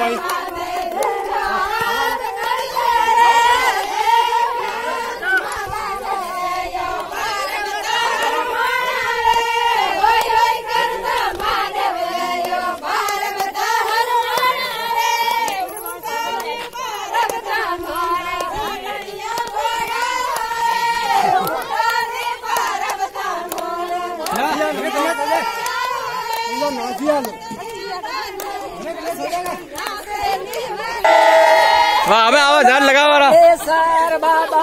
भाई Nadia, Nadia, Nadia. वाह हमें आवाज़ ध्यान लगा हमारा सर बाबा